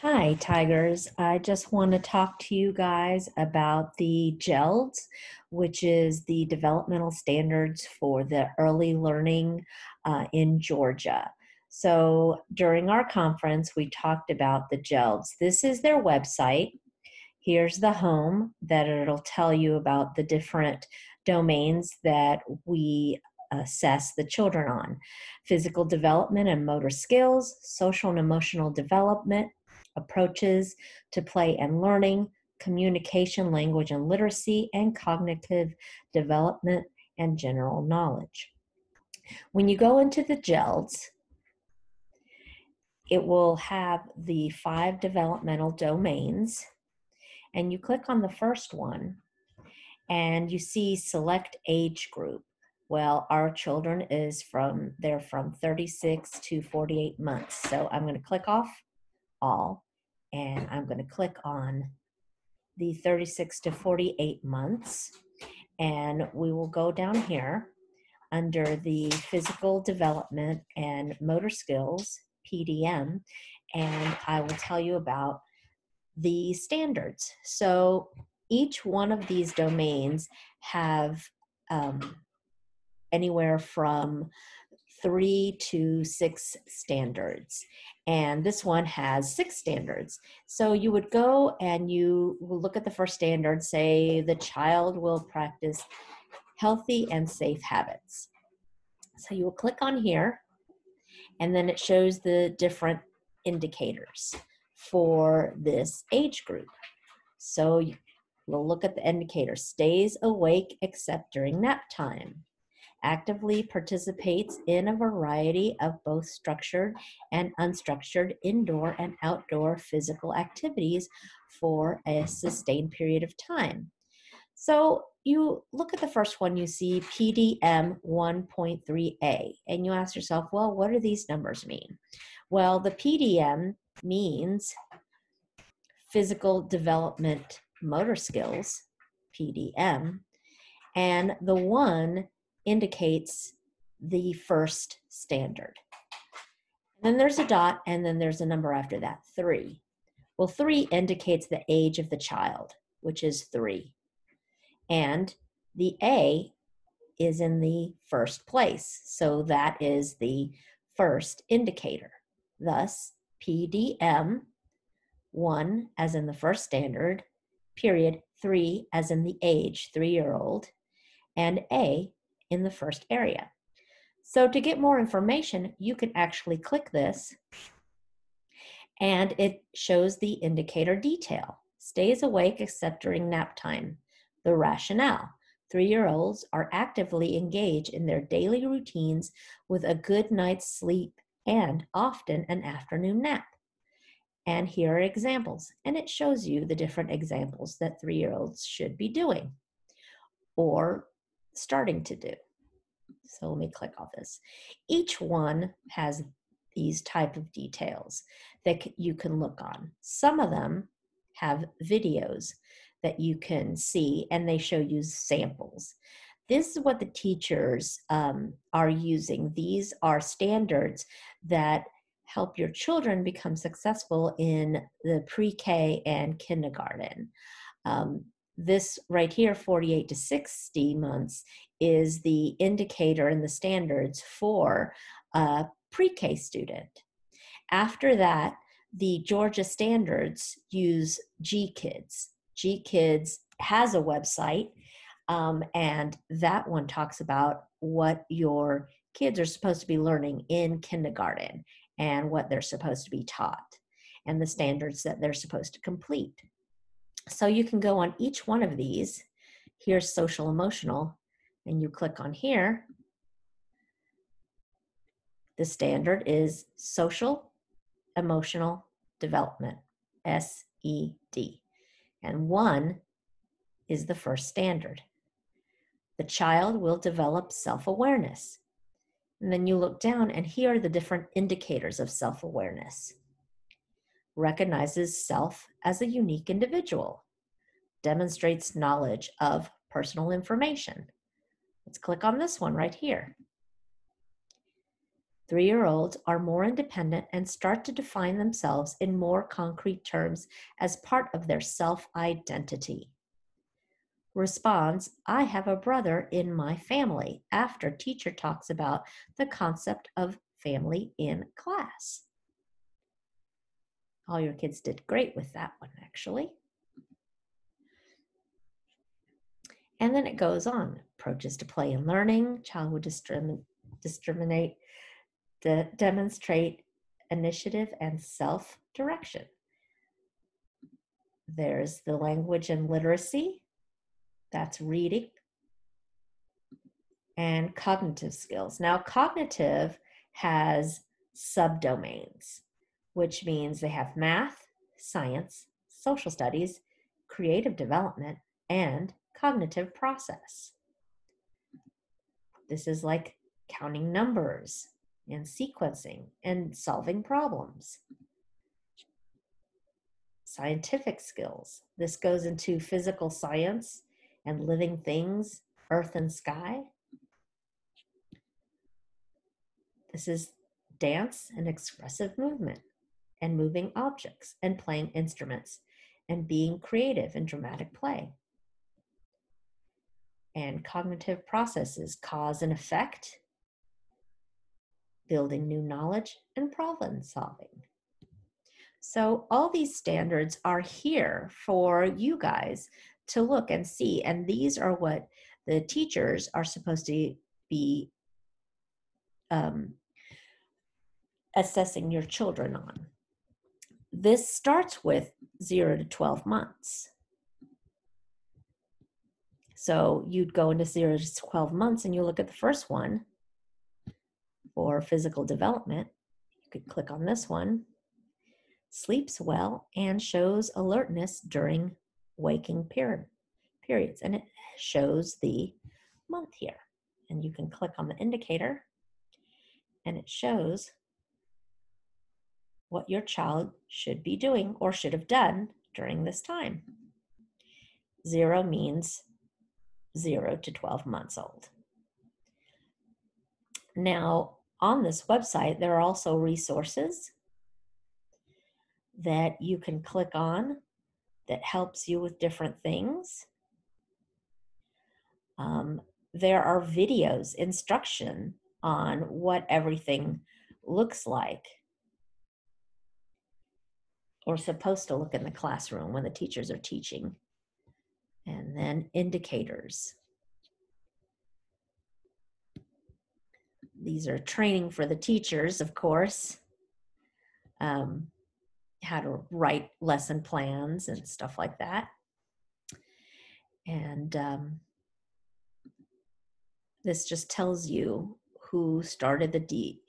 Hi, Tigers. I just want to talk to you guys about the GELDS, which is the developmental standards for the early learning uh, in Georgia. So during our conference, we talked about the GELDS. This is their website. Here's the home that it'll tell you about the different domains that we assess the children on physical development and motor skills, social and emotional development, approaches to play and learning, communication, language and literacy, and cognitive development and general knowledge. When you go into the GELDS, it will have the five developmental domains, and you click on the first one, and you see select age group. Well, our children is from, they're from 36 to 48 months. So I'm going to click off all and I'm going to click on the 36 to 48 months and we will go down here under the physical development and motor skills PDM and I will tell you about the standards. So each one of these domains have um, anywhere from three to six standards. And this one has six standards. So you would go and you will look at the first standard, say the child will practice healthy and safe habits. So you will click on here, and then it shows the different indicators for this age group. So we'll look at the indicator stays awake except during nap time actively participates in a variety of both structured and unstructured indoor and outdoor physical activities for a sustained period of time. So you look at the first one, you see PDM 1.3a, and you ask yourself, well, what do these numbers mean? Well, the PDM means physical development motor skills, PDM, and the one indicates the first standard. then there's a dot, and then there's a number after that, three. Well, three indicates the age of the child, which is three. And the A is in the first place, so that is the first indicator. Thus, PDM, one as in the first standard, period, three as in the age, three year old, and A in the first area. So to get more information, you can actually click this and it shows the indicator detail. Stays awake except during nap time. The rationale. Three-year-olds are actively engaged in their daily routines with a good night's sleep and often an afternoon nap. And here are examples. And it shows you the different examples that three-year-olds should be doing or starting to do. So let me click on this. Each one has these type of details that you can look on. Some of them have videos that you can see and they show you samples. This is what the teachers um, are using. These are standards that help your children become successful in the pre-K and kindergarten. Um, this right here, 48 to 60 months, is the indicator and the standards for a pre-K student. After that, the Georgia standards use GKIDS. GKIDS has a website, um, and that one talks about what your kids are supposed to be learning in kindergarten and what they're supposed to be taught and the standards that they're supposed to complete. So you can go on each one of these. Here's social emotional, and you click on here. The standard is social emotional development, SED. And one is the first standard. The child will develop self awareness. And then you look down, and here are the different indicators of self awareness recognizes self as a unique individual, demonstrates knowledge of personal information. Let's click on this one right here. Three year olds are more independent and start to define themselves in more concrete terms as part of their self identity. Responds, I have a brother in my family, after teacher talks about the concept of family in class. All your kids did great with that one, actually. And then it goes on approaches to play and learning, child would discriminate, de- demonstrate initiative and self direction. There's the language and literacy, that's reading, and cognitive skills. Now, cognitive has subdomains, which means they have math, science, social studies, creative development, and cognitive process. This is like counting numbers and sequencing and solving problems. Scientific skills. This goes into physical science and living things, earth and sky. This is dance and expressive movement and moving objects and playing instruments and being creative in dramatic play and cognitive processes, cause and effect, building new knowledge, and problem solving. So, all these standards are here for you guys to look and see. And these are what the teachers are supposed to be um, assessing your children on. This starts with zero to 12 months. So you'd go into zero to 12 months and you look at the first one for physical development. You could click on this one. Sleeps well and shows alertness during waking period, periods. And it shows the month here. And you can click on the indicator and it shows what your child should be doing or should have done during this time. Zero means 0 to 12 months old. Now, on this website, there are also resources that you can click on that helps you with different things. Um, there are videos, instruction on what everything looks like or supposed to look in the classroom when the teachers are teaching and then indicators. These are training for the teachers, of course, um, how to write lesson plans and stuff like that. And um, this just tells you who started the D,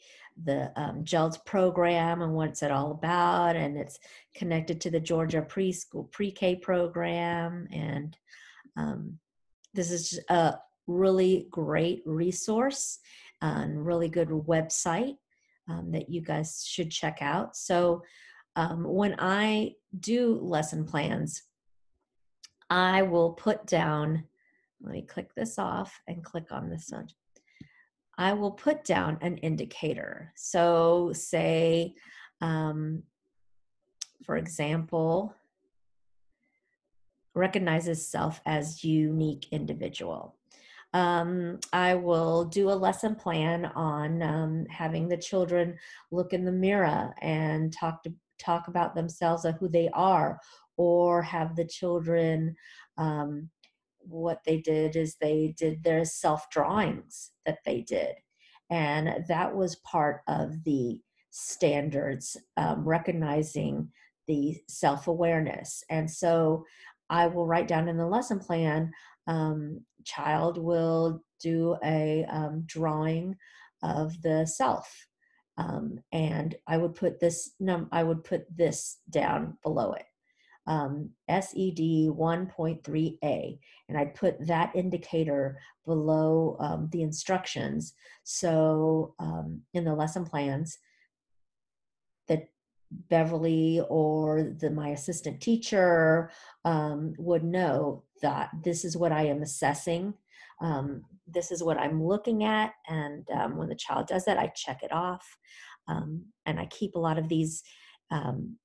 the um, GELDS program and what's it all about, and it's connected to the Georgia preschool pre-K program, and um, this is a really great resource and really good website um, that you guys should check out. So um, when I do lesson plans, I will put down. Let me click this off and click on this one. I will put down an indicator. So, say, um, for example, recognizes self as unique individual. Um, I will do a lesson plan on um, having the children look in the mirror and talk to talk about themselves or who they are, or have the children um, what they did is they did their self drawings that they did. And that was part of the standards, um, recognizing the self awareness. And so I will write down in the lesson plan, um, child will do a um, drawing of the self. Um, and I would put this num I would put this down below it um, SED 1.3a, and I'd put that indicator below um, the instructions. So um, in the lesson plans, that Beverly or the my assistant teacher um, would know that this is what I am assessing um, this is what I'm looking at. And um, when the child does that, I check it off. And I keep a lot of these um,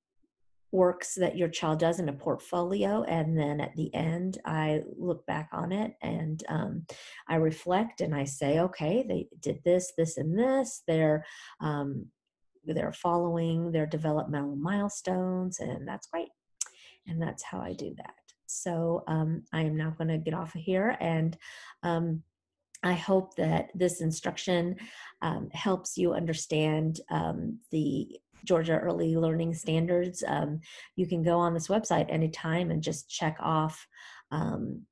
works that your child does in a portfolio. And then at the end, I look back on it and um, I reflect and I say, okay, they did this, this, and this. They're um, they're following their developmental milestones, and that's great. And that's how I do that. So um, I am now going to get off of here and um, I hope that this instruction um, helps you understand um, the Georgia Early Learning Standards. Um, you can go on this website anytime and just check off um,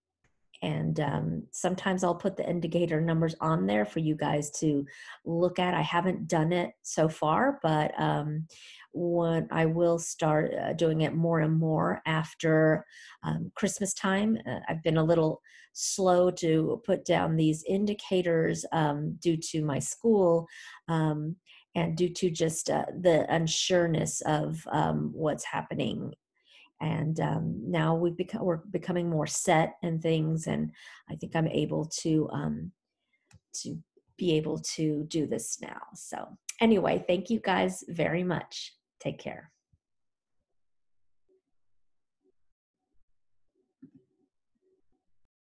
and um, sometimes I'll put the indicator numbers on there for you guys to look at. I haven't done it so far, but um, when I will start uh, doing it more and more after um, Christmas time. Uh, I've been a little slow to put down these indicators um, due to my school and due to just uh, the unsureness of um, what's happening. And um, now we've become we're becoming more set and things and i think i'm able to um, to be able to do this now. So anyway thank you guys very much. Take care